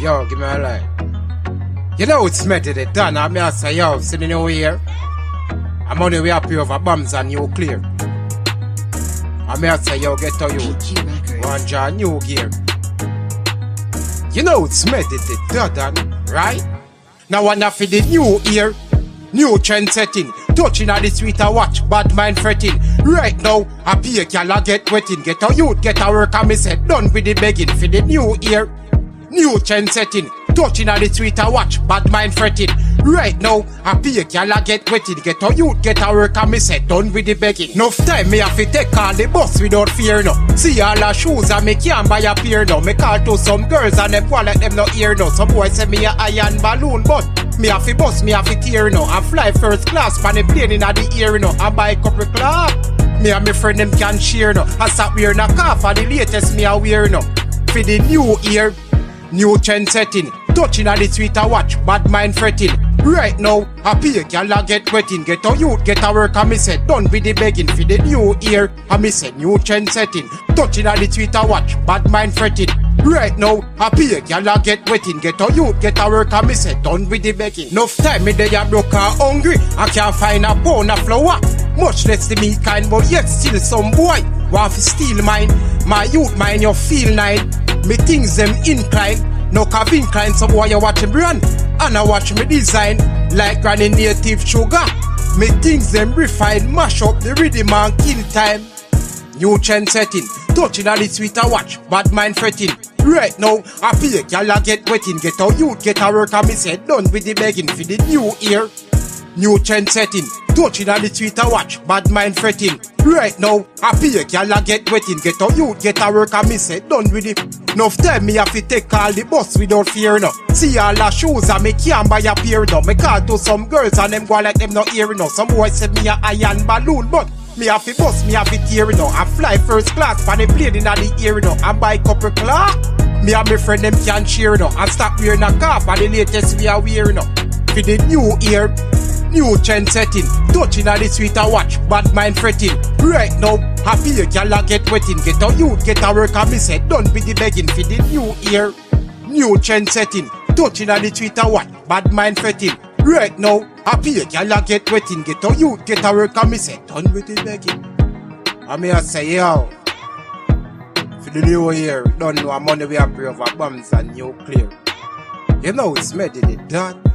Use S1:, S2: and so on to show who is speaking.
S1: Yo, give me a line. You know it's Meddi Didan. I mean, I say, yo, see the new year. I'm on the way up here over bombs and nuclear. I mean, I say, yo, get to you. One John New Gear. You know it's Meddi Didan, right? Now, one for the new year. New trend setting, touching on the sweeter watch, bad mind fretting. Right now, a gal get wetting, get a youth, get a work, and me said, done with the begging for the new year. New trend setting, touching on the Twitter watch, bad mind fretting. Right now, I be a gal get wetting, get a youth, get a work, and me said, done with the begging. Enough time me have to take all the bus without fear no. See all the shoes and me can't buy a pair no. Me call to some girls and them wallet them no ear no. Some boy say me a iron balloon, but me have to bust, me have to tear no. I fly first class, pan the plane in the ear no. I buy couple clock. Me and my friend them can share no. I start wearing a car for the latest me a wear no. For the new year, new trend setting. Touching on the Twitter watch, bad mind fretting. Right now, happy a gal a get wetting. Get a youth, get a work, and me said, done with the begging for the new year. And me said, new trend setting. Touching on the Twitter watch, bad mind fretting. Right now, happy a gal a get wetting. Get a youth, get a work, and me said, done with the begging. Enough time me they a broke and hungry. I can't find a pound of flour. Much less the me kind, but yet still some boy want to steal mine. My youth mine, you feel nine. Me things them incline. No Calvin Klein, some boy you watch me brand. And I watch me design like granny native sugar. Me things them refine, mash up the rhythm and kill time. New trend setting, touching on the sweeter watch, bad mind fretting. Right now, I a gal a get wetting, get a you get a work, and me said done with the begging for the new year. New trend setting, touching on the sweeter watch, bad mind fretting. Right now, I a gal a get wetting, get a you get a work, and me said done with it. Enough time me have to take all the bus without fear no. See all the shoes and me can't buy a pair no. Me call to some girls and them go like them no hear no. Some boy say me a iron balloon, but me have to bust, me have to tear no. I fly first class for the plane in the ear no. I buy couple clock. Me and my friend them can share no. And stop wearing a car for the latest we are wearing no. For the new year, new trend setting. Touching on the sweeter watch, bad mind fretting. Right now, happy a gal get wetting. Get a youth, get a work, and me said, done with the begging for the new year. New trend setting. Touching on the sweeter watch, bad mind fretting. Right now, happy a gal get wetting. Get a youth, get a work, and me said, done with the begging. I me a say, yo. For the new year, don't know how money we have pray over bombs and nuclear. You know it's Meddi Didan.